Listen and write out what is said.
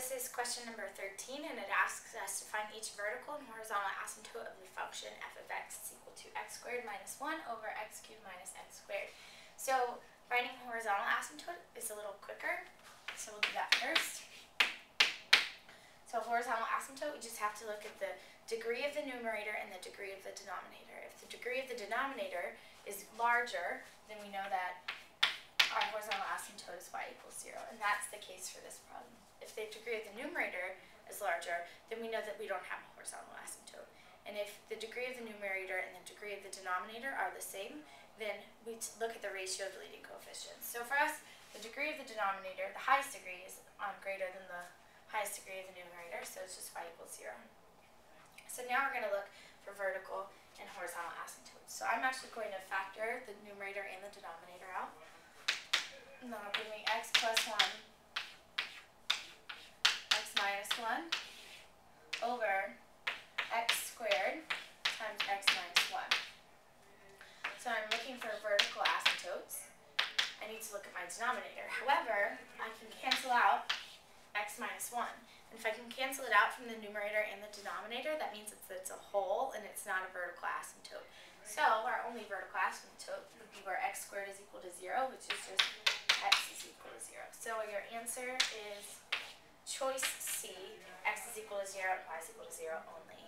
this is question number 13, and it asks us to find each vertical and horizontal asymptote of the function f of x is equal to x squared minus 1 over x cubed minus x squared. So finding horizontal asymptote is a little quicker, so we'll do that first. So horizontal asymptote, we just have to look at the degree of the numerator and the degree of the denominator. If the degree of the denominator is larger, then we know that is y equals 0, and that's the case for this problem. If the degree of the numerator is larger, then we know that we don't have a horizontal asymptote. And if the degree of the numerator and the degree of the denominator are the same, then we look at the ratio of the leading coefficients. So for us, the degree of the denominator, the highest degree is um, greater than the highest degree of the numerator, so it's just y equals 0. So now we're going to look for vertical and horizontal asymptotes. So I'm actually going to factor the numerator and the denominator out. That'll give me x plus 1, x minus 1, over x squared times x minus 1. So I'm looking for vertical asymptotes. I need to look at my denominator. However, I can cancel out x minus 1. And if I can cancel it out from the numerator and the denominator, that means it's, it's a hole and it's not a vertical asymptote. So our only vertical asymptote would be where x squared is equal to 0, which is just x is equal to 0. So your answer is choice C, x is equal to 0 and y is equal to 0 only.